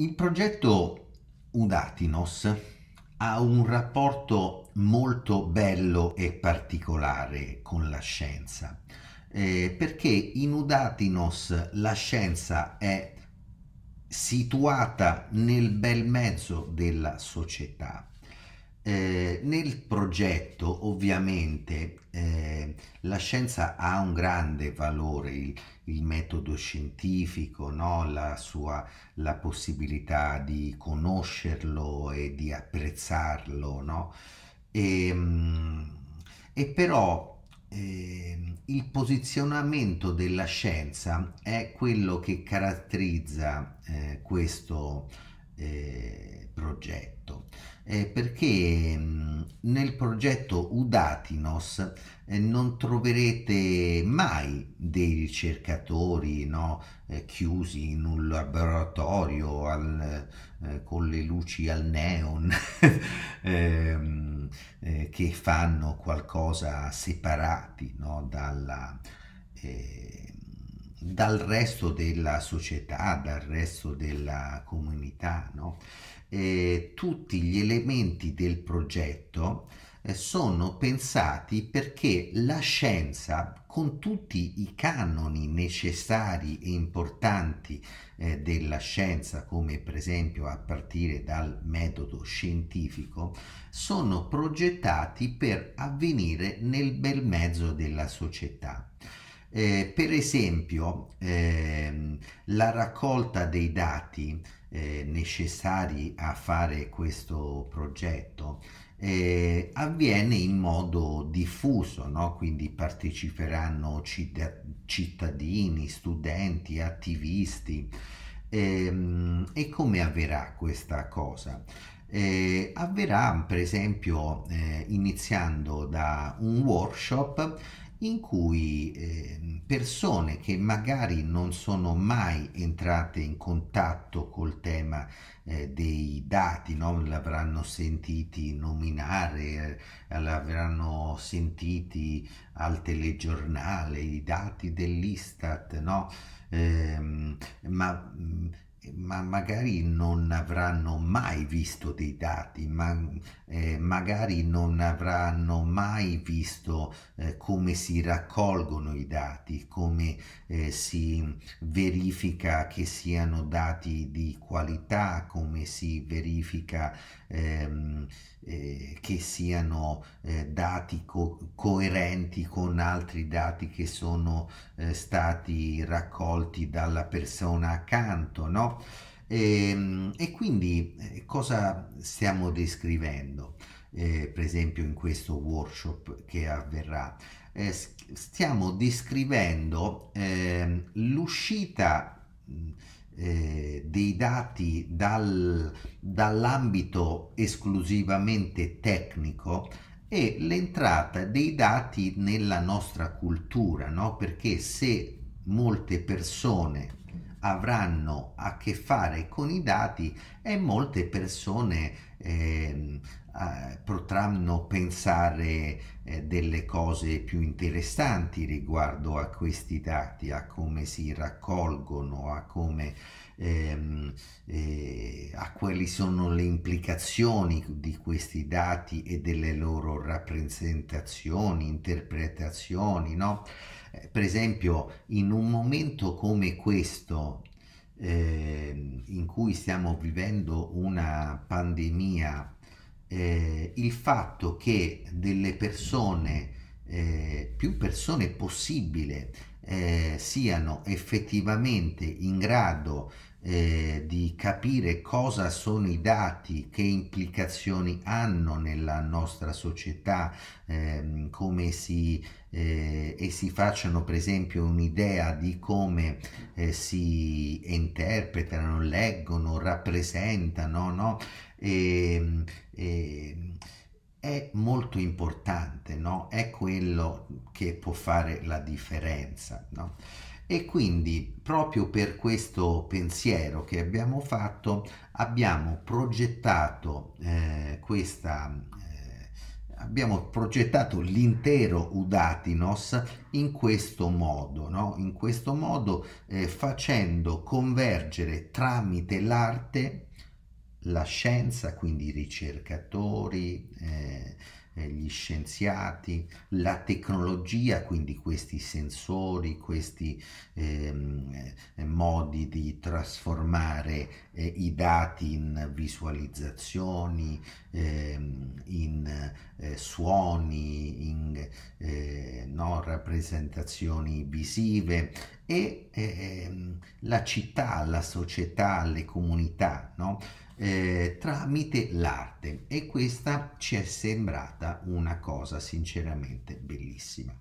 Il progetto Udatinos ha un rapporto molto bello e particolare con la scienza, eh, perché in Udatinos la scienza è situata nel bel mezzo della società eh, nel progetto ovviamente eh, la scienza ha un grande valore, il, il metodo scientifico, no? la sua la possibilità di conoscerlo e di apprezzarlo, no? e, ehm, e però eh, il posizionamento della scienza è quello che caratterizza eh, questo eh, progetto. Eh, perché mh, nel progetto Udatinos eh, non troverete mai dei ricercatori no, eh, chiusi in un laboratorio al, con le luci al neon ehm, eh, che fanno qualcosa separati no, dalla dal resto della società, dal resto della comunità. No? Eh, tutti gli elementi del progetto eh, sono pensati perché la scienza, con tutti i canoni necessari e importanti eh, della scienza, come per esempio a partire dal metodo scientifico, sono progettati per avvenire nel bel mezzo della società. Eh, per esempio, ehm, la raccolta dei dati eh, necessari a fare questo progetto eh, avviene in modo diffuso, no? quindi parteciperanno cittadini, studenti, attivisti. Ehm, e come avverrà questa cosa? Eh, avverrà per esempio eh, iniziando da un workshop in cui eh, persone che magari non sono mai entrate in contatto col tema eh, dei dati, no? l'avranno sentiti nominare, eh, l'avranno sentiti al telegiornale, i dati dell'Istat, no? Ehm, ma ma magari non avranno mai visto dei dati, ma eh, magari non avranno mai visto eh, come si raccolgono i dati, come eh, si verifica che siano dati di qualità, come si verifica ehm, eh, che siano eh, dati co- coerenti con altri dati che sono eh, stati raccolti dalla persona accanto, no? E, ehm, e quindi eh, cosa stiamo descrivendo? Eh, per esempio in questo workshop che avverrà eh, stiamo descrivendo eh, l'uscita eh, dei dati dal, dall'ambito esclusivamente tecnico e l'entrata dei dati nella nostra cultura, no? perché se molte persone avranno a che fare con i dati e molte persone eh, potranno pensare eh, delle cose più interessanti riguardo a questi dati, a come si raccolgono, a come ehm, eh, a quali sono le implicazioni di questi dati e delle loro rappresentazioni, interpretazioni, no? Eh, per esempio, in un momento come questo, eh, in cui stiamo vivendo una pandemia, eh, il fatto che delle persone, eh, più persone possibile, eh, siano effettivamente in grado eh, di capire cosa sono i dati, che implicazioni hanno nella nostra società, eh, come si, eh, e si facciano per esempio un'idea di come eh, si interpretano, leggono, rappresentano, no? E, e, è molto importante, no? È quello che può fare la differenza, no? E quindi proprio per questo pensiero che abbiamo fatto abbiamo progettato eh, questa, eh, abbiamo progettato l'intero Udatinos in questo modo, no? in questo modo eh, facendo convergere tramite l'arte la scienza, quindi i ricercatori, eh, gli scienziati, la tecnologia, quindi questi sensori, questi ehm, eh, modi di trasformare eh, i dati in visualizzazioni, ehm, in eh, suoni, in eh, no, rappresentazioni visive e ehm, la città, la società, le comunità, no? eh, tramite l'arte e questa ci è sembrata una cosa sinceramente bellissima.